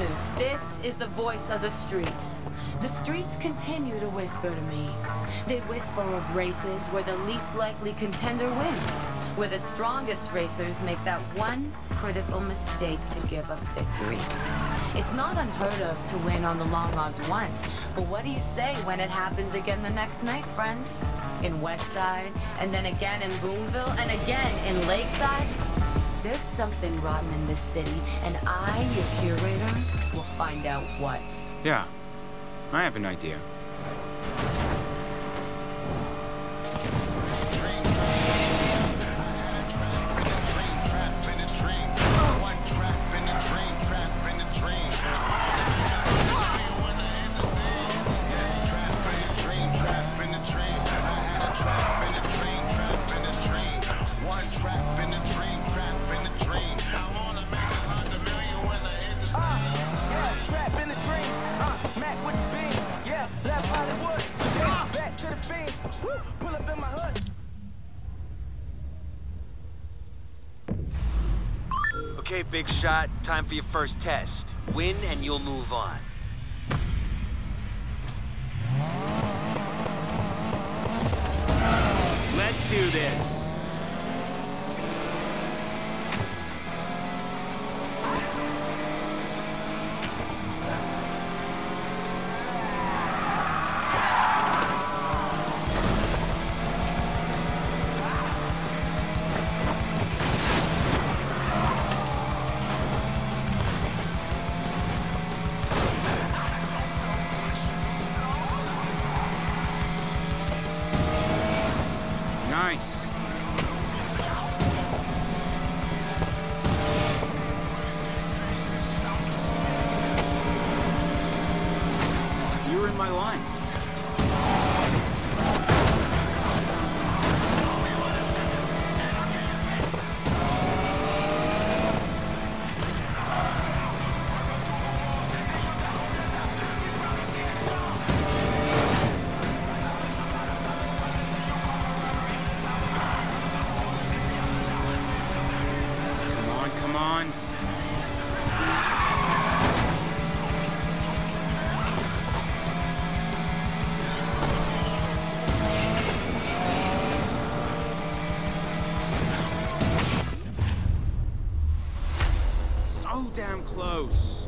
racers, this is the voice of the streets. The streets continue to whisper to me. They whisper of races where the least likely contender wins, where the strongest racers make that one critical mistake to give up victory. It's not unheard of to win on the long odds once, but what do you say when it happens again the next night, friends? In Westside, and then again in Boomville, and again in Lakeside? There's something rotten in this city, and I, your curator, will find out what. Yeah, I have an idea. Okay, big shot. Time for your first test. Win and you'll move on. Let's do this. My line. Come on, come on. Damn close.